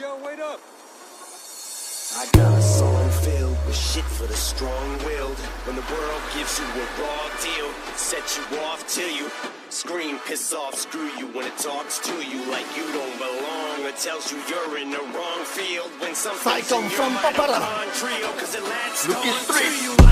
Yo, wait up. I got a song filled with shit for the strong-willed. When the world gives you a raw deal, set you off till you scream, piss off, screw you. When it talks to you like you don't belong, or tells you you're in the wrong field. When something's Psycho in your from Papara. mitochondria, 'cause it latched Look on at to three.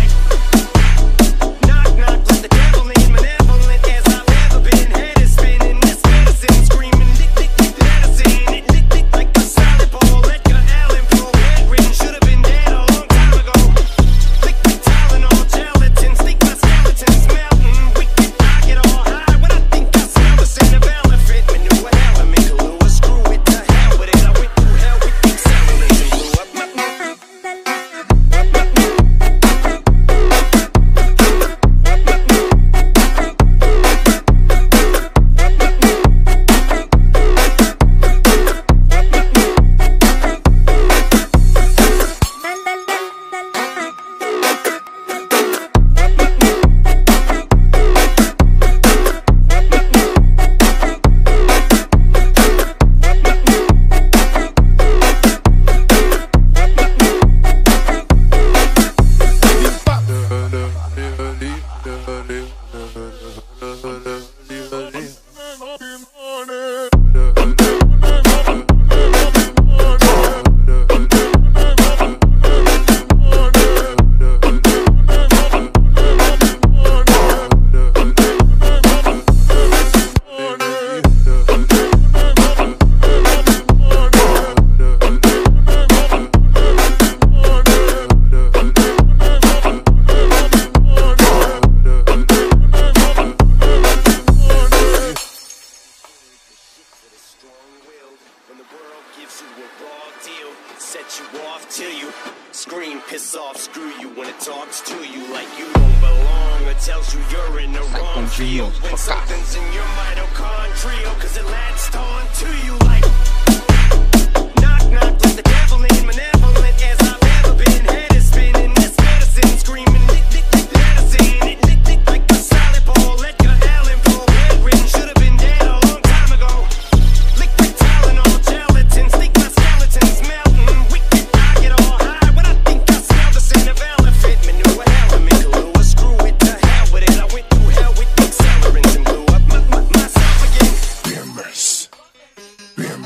Raw deal, set you off till you scream, piss off, screw you. When it talks to you like you don't belong, or tells you you're in the wrong field. When something's in your mitochondria, 'cause it latched on to you like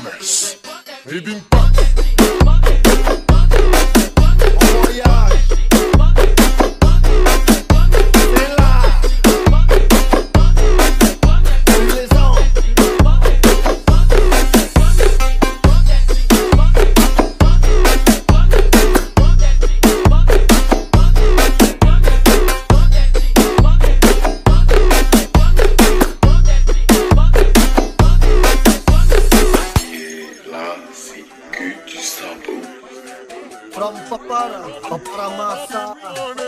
BMS. Living back. Papara. Papara Massa.